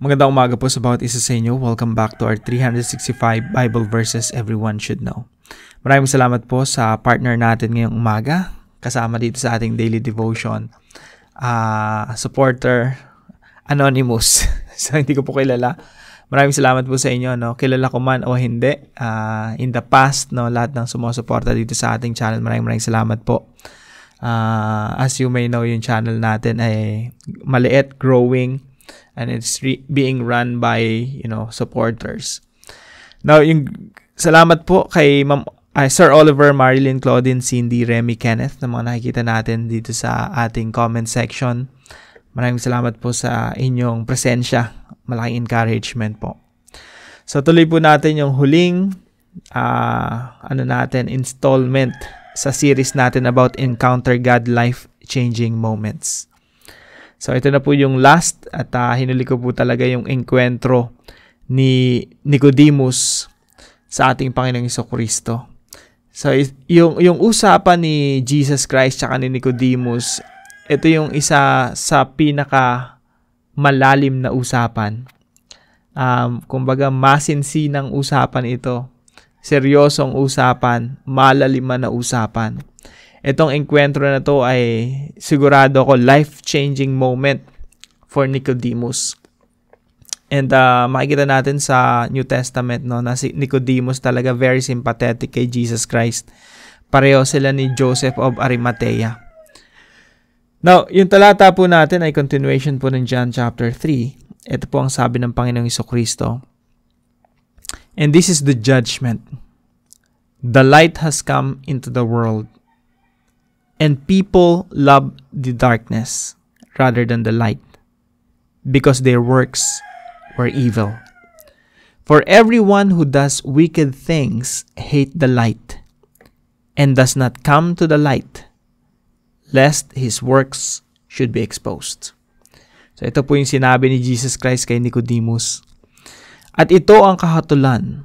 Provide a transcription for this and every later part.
Magandang umaga po sa bawat isa sa inyo. Welcome back to our 365 Bible verses everyone should know. Maraming salamat po sa partner natin ngayong umaga. Kasama dito sa ating daily devotion. Uh, supporter, anonymous. so, hindi ko po kilala. Maraming salamat po sa inyo. No? Kilala ko man o hindi. Uh, in the past, no, lahat ng sumusuporta dito sa ating channel. Maraming maraming salamat po. Uh, as you may know, yung channel natin ay maliit, growing, and it's re- being run by you know supporters. Now, yung salamat po kay Ma'am uh, Sir Oliver, Marilyn, Claudine, Cindy, Remy, Kenneth na mga nakikita natin dito sa ating comment section. Maraming salamat po sa inyong presensya. Malaking encouragement po. So tuloy po natin yung huling uh, ano natin installment sa series natin about encounter God life changing moments. So ito na po yung last at uh, hinuli ko po talaga yung enkwentro ni Nicodemus sa ating Panginoong Iso Kristo. So yung yung usapan ni Jesus Christ at ni Nicodemus, ito yung isa sa pinaka malalim na usapan. Um, kumbaga masinsinang usapan ito. Seryosong usapan, malaliman na usapan. Itong enkwentro na to ay sigurado ko life-changing moment for Nicodemus. And uh, makikita natin sa New Testament no, na si Nicodemus talaga very sympathetic kay Jesus Christ. Pareho sila ni Joseph of Arimathea. Now, yung talata po natin ay continuation po ng John chapter 3. Ito po ang sabi ng Panginoong Iso. And this is the judgment. The light has come into the world And people love the darkness rather than the light because their works were evil. For everyone who does wicked things hate the light and does not come to the light lest his works should be exposed. So ito po yung sinabi ni Jesus Christ kay Nicodemus. At ito ang kahatulan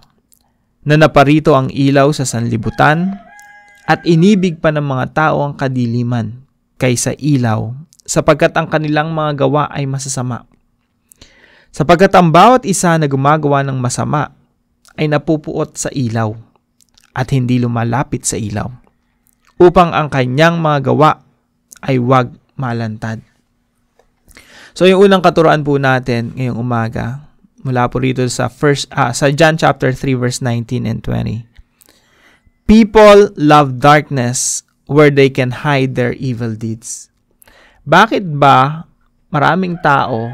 na naparito ang ilaw sa sanlibutan at inibig pa ng mga tao ang kadiliman kaysa ilaw sapagkat ang kanilang mga gawa ay masasama. Sapagkat ang bawat isa na gumagawa ng masama ay napupuot sa ilaw at hindi lumalapit sa ilaw upang ang kanyang mga gawa ay wag malantad. So yung unang katuroan po natin ngayong umaga mula po rito sa first uh, sa John chapter 3 verse 19 and 20. People love darkness where they can hide their evil deeds. Bakit ba maraming tao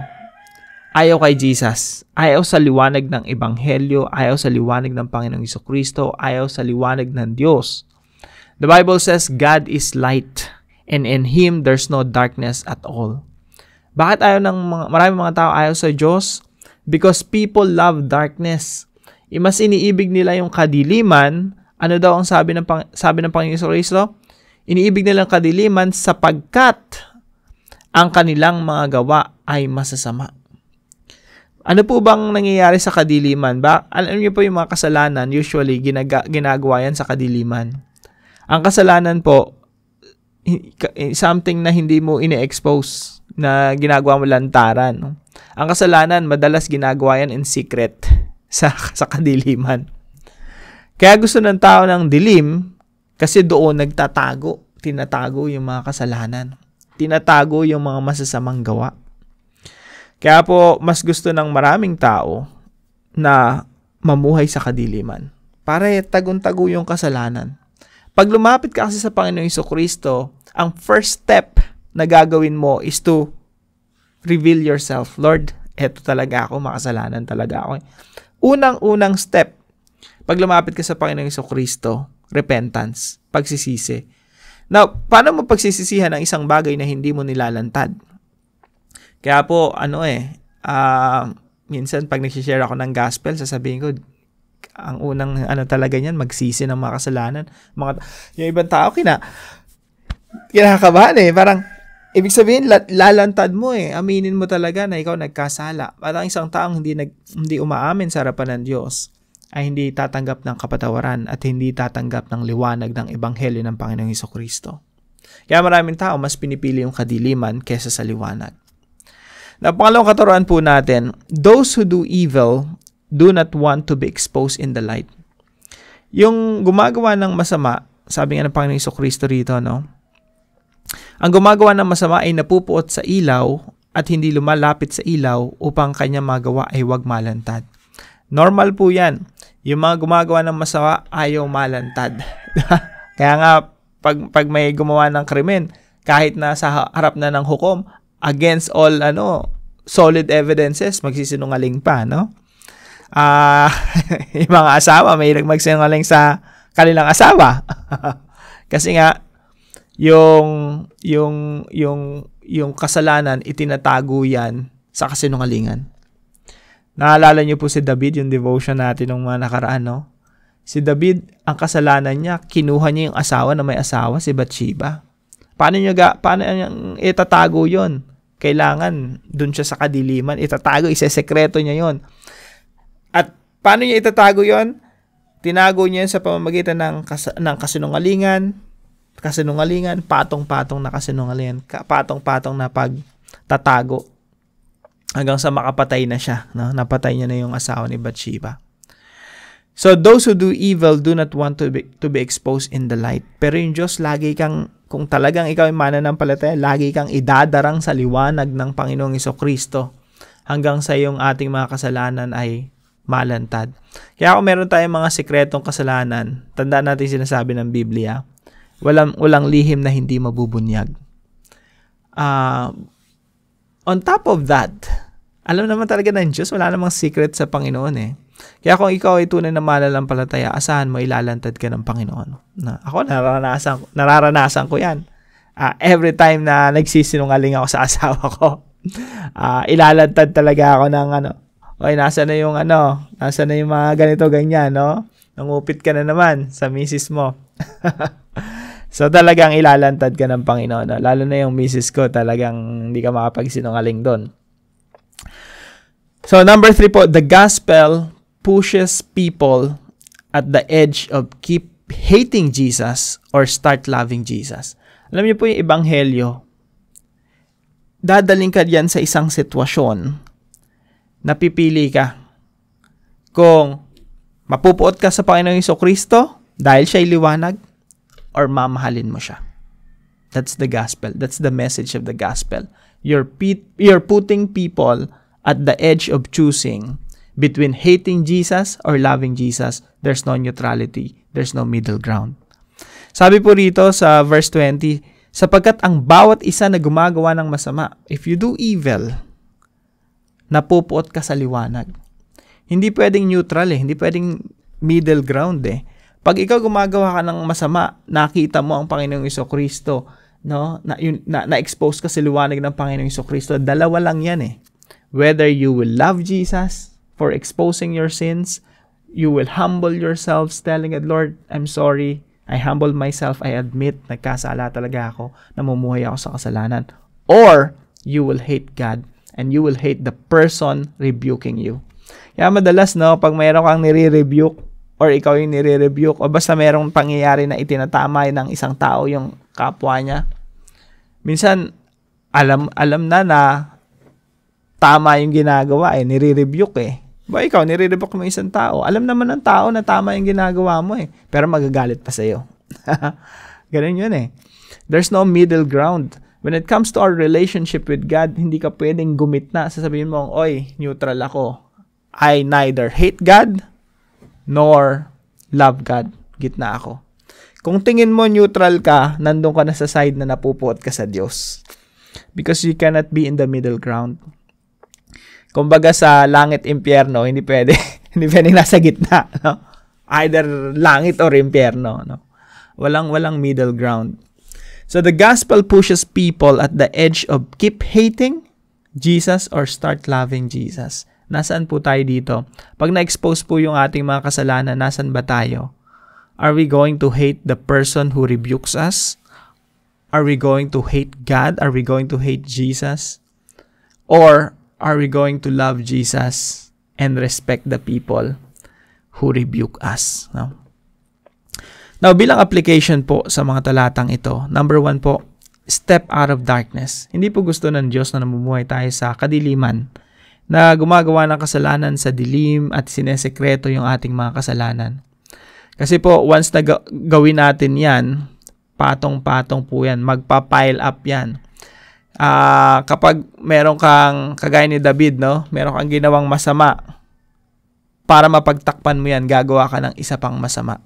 ayaw kay Jesus? Ayaw sa liwanag ng Ebanghelyo, ayaw sa liwanag ng Panginoong Kristo, ayaw sa liwanag ng Diyos. The Bible says God is light and in Him there's no darkness at all. Bakit ayaw ng mga, maraming mga tao ayaw sa Diyos? Because people love darkness. Imas iniibig nila yung kadiliman ano daw ang sabi ng, sabi ng Panginoon Kristo? Iniibig nilang kadiliman sapagkat ang kanilang mga gawa ay masasama. Ano po bang nangyayari sa kadiliman? Ba, alam niyo po yung mga kasalanan, usually ginaga, ginagawa yan sa kadiliman. Ang kasalanan po, something na hindi mo ine-expose, na ginagawa mo lantaran. Ang kasalanan, madalas ginagawa yan in secret sa, sa kadiliman. Kaya gusto ng tao ng dilim kasi doon nagtatago, tinatago yung mga kasalanan. Tinatago yung mga masasamang gawa. Kaya po, mas gusto ng maraming tao na mamuhay sa kadiliman. Para tagun-tago yung kasalanan. Pag lumapit ka kasi sa Panginoong Iso Kristo, ang first step na gagawin mo is to reveal yourself. Lord, eto talaga ako, makasalanan talaga ako. Unang-unang step pag lumapit ka sa Panginoong Iso Kristo, repentance, pagsisisi. Now, paano mo pagsisisihan ang isang bagay na hindi mo nilalantad? Kaya po, ano eh, uh, minsan pag nagsishare ako ng gospel, sasabihin ko, ang unang ano talaga niyan, magsisi ng mga kasalanan. Mga, yung ibang tao, kina, kinakabahan eh. Parang, ibig sabihin, lalantad mo eh. Aminin mo talaga na ikaw nagkasala. Parang isang taong hindi, nag, hindi umaamin sa harapan ng Diyos ay hindi tatanggap ng kapatawaran at hindi tatanggap ng liwanag ng Ebanghelyo ng Panginoong Iso Kristo. Kaya maraming tao mas pinipili yung kadiliman kesa sa liwanag. Na pangalawang po natin, those who do evil do not want to be exposed in the light. Yung gumagawa ng masama, sabi nga ng Panginoong Iso Kristo rito, no? Ang gumagawa ng masama ay napupuot sa ilaw at hindi lumalapit sa ilaw upang kanya magawa ay wag malantad. Normal po yan. Yung mga gumagawa ng masama ayaw malantad. Kaya nga, pag, pag may gumawa ng krimen, kahit na sa harap na ng hukom, against all ano solid evidences, magsisinungaling pa, no? Ah, uh, yung mga asawa may magsinungaling sa kanilang asawa. Kasi nga yung yung yung yung kasalanan itinatago yan sa kasinungalingan. Naalala niyo po si David, yung devotion natin nung mga nakaraan, no? Si David, ang kasalanan niya, kinuha niya yung asawa na may asawa, si Bathsheba. Paano niya ga, paano niya itatago yon? Kailangan dun siya sa kadiliman, itatago, isesekreto niya yon. At paano niya itatago yon? Tinago niya sa pamamagitan ng, kas, ng kasinungalingan, kasinungalingan, patong-patong na kasinungalingan, patong-patong na pagtatago hanggang sa makapatay na siya. No? Napatay niya na yung asawa ni Bathsheba. So those who do evil do not want to be, to be exposed in the light. Pero yung Diyos, lagi kang, kung talagang ikaw ay mananampalataya, lagi kang idadarang sa liwanag ng Panginoong Iso Kristo hanggang sa yung ating mga kasalanan ay malantad. Kaya kung meron tayong mga sikretong kasalanan, tandaan natin sinasabi ng Biblia, walang, walang lihim na hindi mabubunyag. Uh, on top of that, alam naman talaga ng Diyos, wala namang secret sa Panginoon eh. Kaya kung ikaw ay tunay na malalampalataya, asahan mo ilalantad ka ng Panginoon. Na, ako, nararanasan, nararanasan ko yan. Uh, every time na nagsisinungaling ako sa asawa ko, uh, ilalantad talaga ako ng ano, okay, nasa na yung ano, nasa na yung mga ganito, ganyan, no? Nangupit ka na naman sa misis mo. so talagang ilalantad ka ng Panginoon. No? Lalo na yung misis ko, talagang hindi ka makapagsinungaling doon. So number three po, the gospel pushes people at the edge of keep hating Jesus or start loving Jesus. Alam niyo po yung ebanghelyo, dadaling ka diyan sa isang sitwasyon na pipili ka kung mapupuot ka sa Panginoong Iso Kristo dahil siya'y liwanag or mamahalin mo siya. That's the gospel. That's the message of the gospel. You're, pe- you're putting people at the edge of choosing between hating Jesus or loving Jesus, there's no neutrality, there's no middle ground. Sabi po rito sa verse 20, sapagkat ang bawat isa na gumagawa ng masama, if you do evil, napupuot ka sa liwanag. Hindi pwedeng neutral eh, hindi pwedeng middle ground eh. Pag ikaw gumagawa ka ng masama, nakita mo ang Panginoong Iso Kristo, no? Na, yun, na, na-expose ka sa liwanag ng Panginoong Iso Kristo, dalawa lang yan eh. Whether you will love Jesus for exposing your sins. You will humble yourselves telling it, Lord, I'm sorry. I humble myself. I admit, nagkasala talaga ako. Namumuhay ako sa kasalanan. Or, you will hate God and you will hate the person rebuking you. Kaya madalas, no, pag mayroon kang nire-rebuke or ikaw yung nire-rebuke o basta mayroong pangyayari na itinatama ng isang tao yung kapwa niya, minsan, alam, alam na na tama yung ginagawa eh, nire-rebuke eh. Ba ikaw, nire-revoke mo isang tao. Alam naman ng tao na tama yung ginagawa mo eh. Pero magagalit pa sa'yo. Ganun yun eh. There's no middle ground. When it comes to our relationship with God, hindi ka pwedeng gumitna. Sasabihin mo, oy, neutral ako. I neither hate God nor love God. Gitna ako. Kung tingin mo neutral ka, nandun ka na sa side na napupuot ka sa Diyos. Because you cannot be in the middle ground kumbaga sa langit impyerno, hindi pwede hindi pwedeng nasa gitna, no? Either langit or impyerno, no? Walang walang middle ground. So the gospel pushes people at the edge of keep hating Jesus or start loving Jesus. Nasaan po tayo dito? Pag na-expose po yung ating mga kasalanan, nasan ba tayo? Are we going to hate the person who rebukes us? Are we going to hate God? Are we going to hate Jesus? Or are we going to love Jesus and respect the people who rebuke us? No? Now, bilang application po sa mga talatang ito, number one po, step out of darkness. Hindi po gusto ng Diyos na namumuhay tayo sa kadiliman na gumagawa ng kasalanan sa dilim at sinesekreto yung ating mga kasalanan. Kasi po, once na gawin natin yan, patong-patong po yan, magpa-pile up yan. Uh, kapag meron kang, kagaya ni David, no? meron kang ginawang masama, para mapagtakpan mo yan, gagawa ka ng isa pang masama.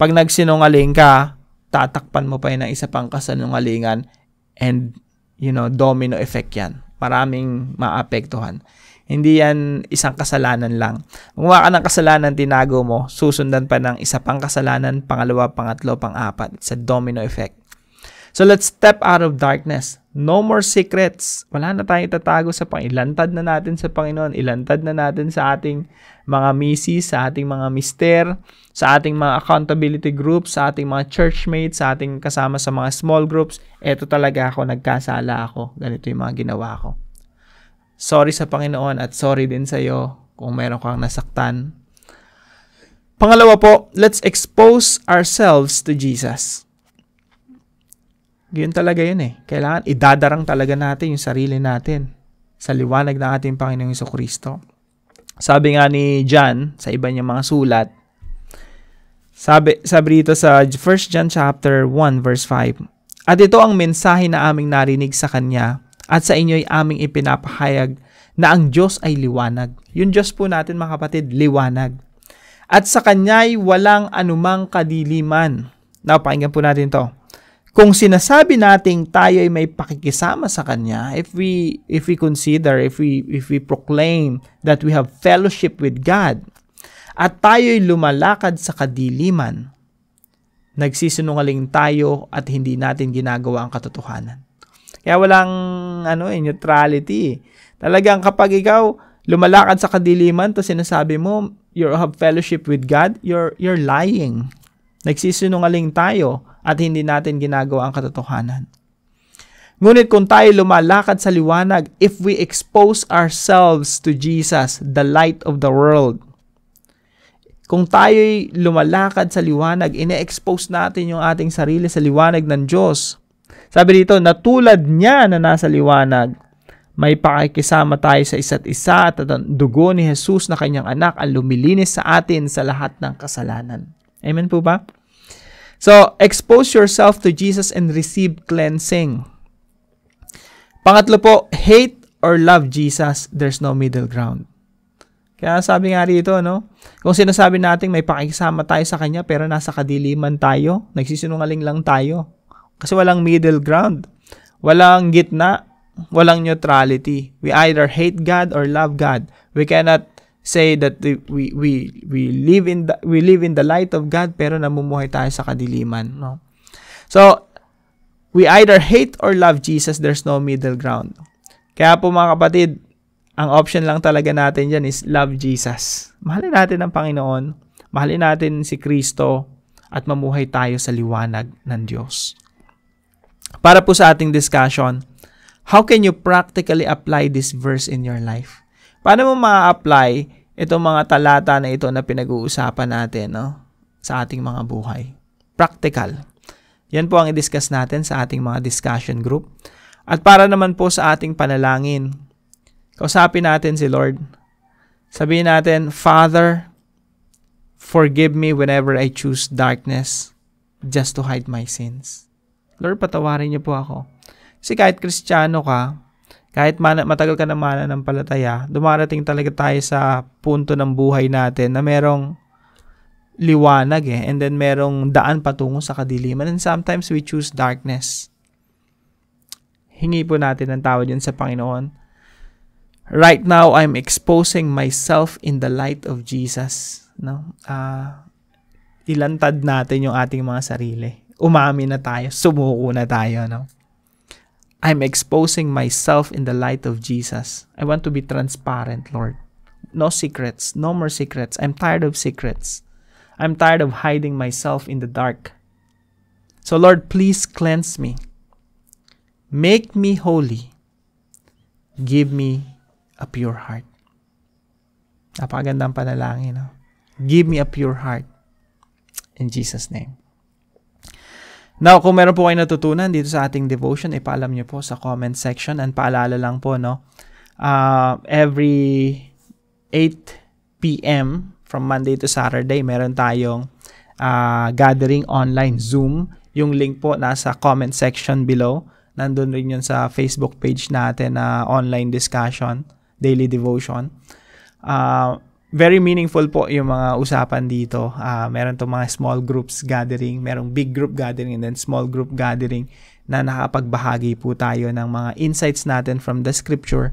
Pag nagsinungaling ka, tatakpan mo pa yan ng isa pang kasanungalingan and, you know, domino effect yan. Maraming maapektuhan. Hindi yan isang kasalanan lang. Gumawa ka ng kasalanan, tinago mo, susundan pa ng isa pang kasalanan, pangalawa, pangatlo, pang-apat. It's a domino effect. So let's step out of darkness. No more secrets. Wala na tayong tatago sa Panginoon. Ilantad na natin sa Panginoon. Ilantad na natin sa ating mga misis, sa ating mga mister, sa ating mga accountability groups, sa ating mga churchmates, sa ating kasama sa mga small groups. Ito talaga ako, nagkasala ako. Ganito yung mga ginawa ko. Sorry sa Panginoon at sorry din sa iyo kung meron kang nasaktan. Pangalawa po, let's expose ourselves to Jesus. Yun talaga yun eh. Kailangan idadarang talaga natin yung sarili natin sa liwanag ng ating Panginoong Iso Kristo. Sabi nga ni John sa iba niyang mga sulat, sabi, sabi dito sa 1 John chapter 1 verse 5, At ito ang mensahe na aming narinig sa Kanya at sa inyo ay aming ipinapahayag na ang Diyos ay liwanag. Yung Diyos po natin mga kapatid, liwanag. At sa Kanya ay walang anumang kadiliman. Now, pakinggan po natin to. Kung sinasabi nating tayo ay may pakikisama sa Kanya, if we if we consider, if we if we proclaim that we have fellowship with God, at tayo ay lumalakad sa kadiliman, nagsisinungaling tayo at hindi natin ginagawa ang katotohanan. Kaya walang ano eh, neutrality. Talagang kapag ikaw lumalakad sa kadiliman to sinasabi mo you have fellowship with God, you're you're lying. Nagsisinungaling tayo at hindi natin ginagawa ang katotohanan. Ngunit kung tayo lumalakad sa liwanag, if we expose ourselves to Jesus, the light of the world, kung tayo'y lumalakad sa liwanag, ine-expose natin yung ating sarili sa liwanag ng Diyos. Sabi dito, na tulad niya na nasa liwanag, may pakikisama tayo sa isa't isa at ang dugo ni Jesus na kanyang anak ang lumilinis sa atin sa lahat ng kasalanan. Amen po ba? So, expose yourself to Jesus and receive cleansing. Pangatlo po, hate or love Jesus, there's no middle ground. Kaya sabi nga rito, no? Kung sinasabi natin may pakikisama tayo sa Kanya pero nasa kadiliman tayo, nagsisinungaling lang tayo, kasi walang middle ground. Walang gitna. Walang neutrality. We either hate God or love God. We cannot say that we we we live in the we live in the light of God pero namumuhay tayo sa kadiliman, no? So, we either hate or love Jesus, there's no middle ground. Kaya po mga kapatid, ang option lang talaga natin dyan is love Jesus. Mahalin natin ang Panginoon, mahalin natin si Kristo, at mamuhay tayo sa liwanag ng Diyos. Para po sa ating discussion, how can you practically apply this verse in your life? Paano mo ma-apply itong mga talata na ito na pinag-uusapan natin no? sa ating mga buhay? Practical. Yan po ang i-discuss natin sa ating mga discussion group. At para naman po sa ating panalangin, kausapin natin si Lord. Sabihin natin, Father, forgive me whenever I choose darkness just to hide my sins. Lord, patawarin niyo po ako. Kasi kahit kristyano ka, kahit man, matagal ka na palataya, dumarating talaga tayo sa punto ng buhay natin na merong liwanag eh. And then merong daan patungo sa kadiliman. And sometimes we choose darkness. Hingi po natin ang tawad yun sa Panginoon. Right now, I'm exposing myself in the light of Jesus. No? Uh, ilantad natin yung ating mga sarili umamin na tayo, sumuko na tayo, no? I'm exposing myself in the light of Jesus. I want to be transparent, Lord. No secrets, no more secrets. I'm tired of secrets. I'm tired of hiding myself in the dark. So, Lord, please cleanse me. Make me holy. Give me a pure heart. Napakagandang panalangin. No? Give me a pure heart. In Jesus' name. Now, kung meron po kayo natutunan dito sa ating devotion, ipaalam nyo po sa comment section and paalala lang po, no? Uh, every 8 p.m. from Monday to Saturday, meron tayong uh, gathering online Zoom. Yung link po nasa comment section below. Nandun rin yun sa Facebook page natin na uh, online discussion, daily devotion. Uh, very meaningful po yung mga usapan dito. Uh, meron to mga small groups gathering, merong big group gathering and then small group gathering na nakapagbahagi po tayo ng mga insights natin from the scripture,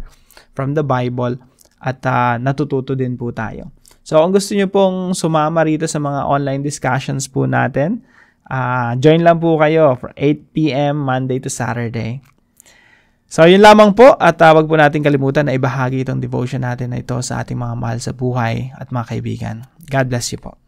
from the Bible, at uh, natututo din po tayo. So, kung gusto nyo pong sumama rito sa mga online discussions po natin, uh, join lang po kayo for 8 p.m. Monday to Saturday. So, yun lamang po at uh, wag po natin kalimutan na ibahagi itong devotion natin na ito sa ating mga mahal sa buhay at mga kaibigan. God bless you po.